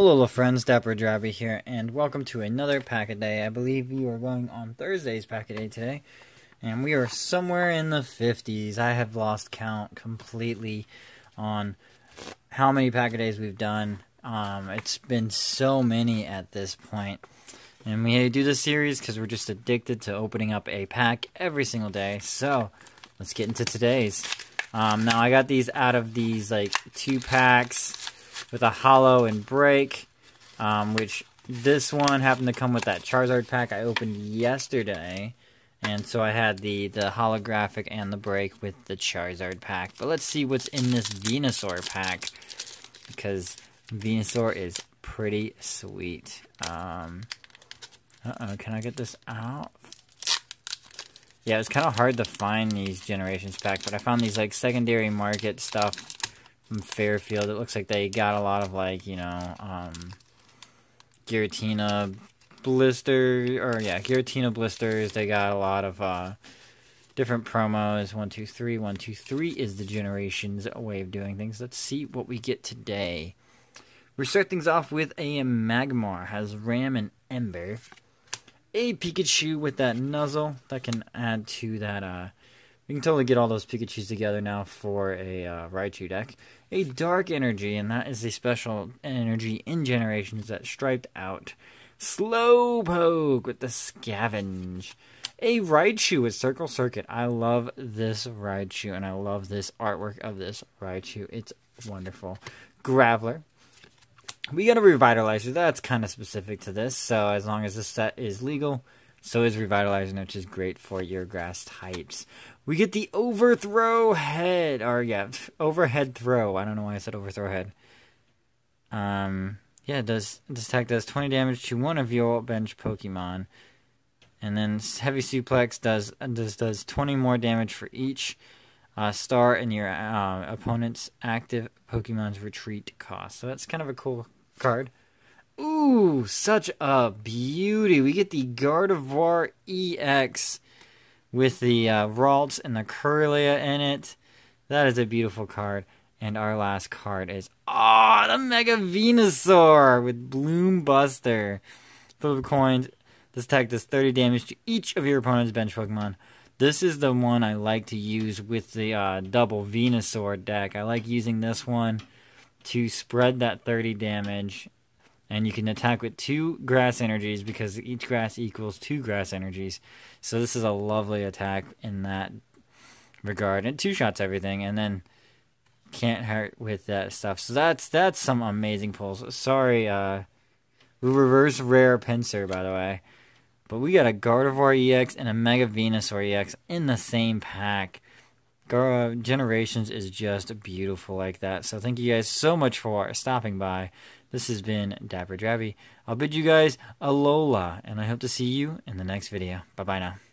Alola friends, Dapper Draby here, and welcome to another pack a day. I believe you are going on Thursday's pack a day today, and we are somewhere in the 50s. I have lost count completely on how many pack a days we've done. Um, it's been so many at this. And we do this series because we're just addicted to opening up a pack every single day. So, let's get into today's. Um, now, I got these out of these, like, two packs with a holo and break, um, which this one happened to come with that Charizard pack I opened yesterday. And so I had the, the holographic and the break with the Charizard pack. But let's see what's in this Venusaur pack. Because Venusaur is pretty sweet. Um, uh-oh, can I get this out? Yeah, it's kind of hard to find these Generations pack, but I found these, like, secondary market stuff Fairfield. It looks like they got a lot of like you know um, Giratina blister or yeah Giratina blisters. They got a lot of uh, different promos. One two three one two three is the generations way of doing things. Let's see what we get today. We start things off with a Magmar has Ram and Ember. A Pikachu with that nuzzle that can add to that uh, we can totally get all those Pikachus together now for a uh, Raichu deck. A Dark Energy, and that is a special energy in Generations that striped out. Slowpoke with the Scavenge. A Raichu with Circle Circuit. I love this Raichu, and I love this artwork of this Raichu. It's wonderful. Graveler. We got a Revitalizer. That's kind of specific to this, so as long as this set is legal, so is Revitalizing, which is great for your grass types. We get the overthrow head, or yeah, overhead throw. I don't know why I said overthrow head. Um, yeah, does this attack does 20 damage to one of your bench Pokemon, and then heavy suplex does does does 20 more damage for each uh, star in your uh, opponent's active Pokemon's retreat cost. So that's kind of a cool card. Ooh, such a beauty. We get the Gardevoir EX with the uh, Ralts and the Kirlia in it. That is a beautiful card. And our last card is, ah, oh, the Mega Venusaur with Bloom Buster. Flip coins. This attack does 30 damage to each of your opponent's bench Pokemon. This is the one I like to use with the uh, double Venusaur deck. I like using this one to spread that 30 damage and you can attack with two grass energies because each grass equals two grass energies. So this is a lovely attack in that regard, and two shots everything, and then can't hurt with that stuff. So that's that's some amazing pulls. Sorry, uh, reverse rare Pinsir by the way, but we got a Gardevoir EX and a Mega Venusaur EX in the same pack. Gar- Generations is just beautiful like that. So thank you guys so much for stopping by. This has been Dapper Draby. I'll bid you guys alola, and I hope to see you in the next video. Bye bye now.